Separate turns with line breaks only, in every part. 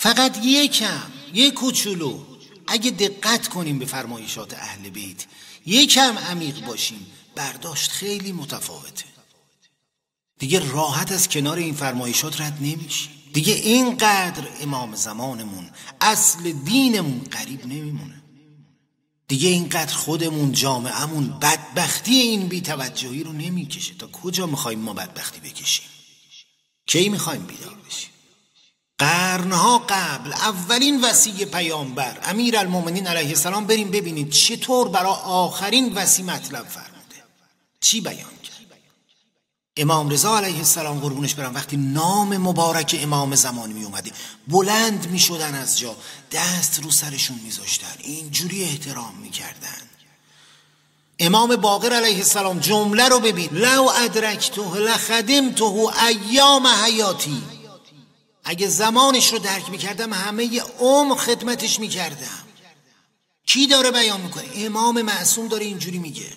فقط یکم یک کوچولو. اگه دقت کنیم به فرمایشات اهل بیت یکم عمیق باشیم. برداشت خیلی متفاوته. دیگه راحت از کنار این فرمایشات رد نمیشیم. دیگه اینقدر امام زمانمون اصل دینمون قریب نمیمونه. دیگه اینقدر خودمون جامعهمون بدبختی این بیتوجهی رو نمی‌کشه. تا کجا می‌خوایم ما بدبختی بکشیم؟ کی می‌خوایم بیدار بشیم؟ قرنها قبل اولین وسیع پیامبر امیر المومنین علیه السلام بریم ببینید چطور برای آخرین وسیع مطلب فرموده. چی بیان کرد؟ امام رضا علیه السلام قربونش برم. وقتی نام مبارک امام زمان می اومده بلند می شدن از جا دست رو سرشون می زاشتن اینجوری احترام می کردن امام باقر علیه السلام جمله رو ببین. لو ادرکته لخدمته ایام حیاتی. اگه زمانش رو درک می‌کردم همه عمر خدمتش می‌کردم. کی داره بیان می‌کنه؟ امام معصوم داره اینجوری میگه.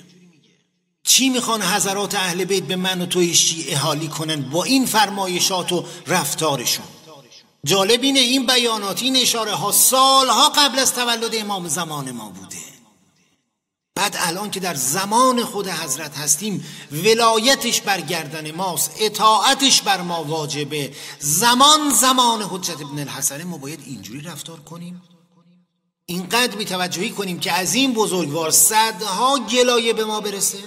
چی می‌خوان حضرات اهل بیت به من و توی شیعه حالی کنن؟ با این فرمایشات و رفتارشون. جالب اینه این بیانات این اشاره ها سالها قبل از تولد امام زمان ما بوده. بعد الان که در زمان خود حضرت هستیم ولایتش بر گردن ماست اطاعتش بر ما واجبه. زمان زمان حجت ابن الحسن ما باید اینجوری رفتار کنیم. اینقدر بی توجهی کنیم که از این بزرگوار صدها گلایه به ما برسه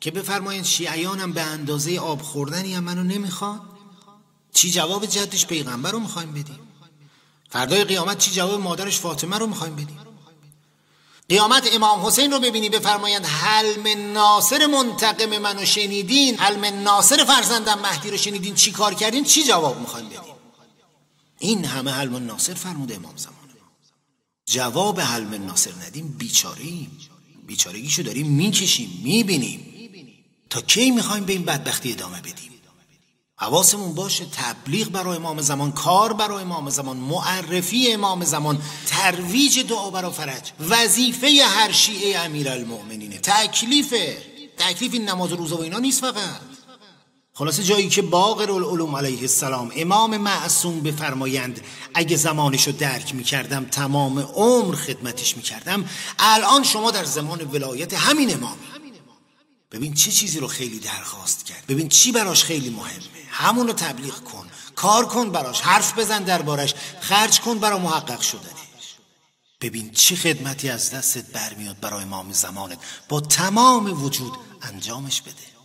که بفرمایند شیعیانم به اندازه آب خوردنی هم منو نمی‌خواد چی جواب جدش پیغمبر رو می‌خوایم بدیم؟ فردای قیامت چی جواب مادرش فاطمه رو می‌خوایم بدیم؟ قیامت امام حسین رو ببینی بفرمایند حلم ناصر منتقم منو شنیدین؟ حلم ناصر فرزندم مهدی رو شنیدین؟ چی کار کردین؟ چی جواب می‌خوایم بدیم این همه حلم ناصر فرموده امام زمان. جواب حلم ناصر ندیم بیچاریم بیچارگیشو داریم می‌کشیم می‌بینیم. تا کی می‌خوایم به این بدبختی ادامه بدیم؟ حواسمون باشه تبلیغ برای امام زمان کار برای امام زمان معرفی امام زمان ترویج دعا برای فرج وظیفه هر شیعه امیر المؤمنینه تکلیفه تکلیف این نماز روزه و اینا نیست فقط. خلاصه جایی که باقر العلوم علیه السلام امام معصوم بفرمایند اگه زمانشو درک می‌کردم تمام عمر خدمتش می‌کردم. الان شما در زمان ولایت همین امامی ببین چه چیزی رو خیلی درخواست کرد. ببین چی براش خیلی مهمه. همون رو تبلیغ کن. کار کن براش. حرف بزن دربارش. خرج کن برای محقق شدنش. ببین چه خدمتی از دستت برمیاد برای امام زمانت. با تمام وجود انجامش بده.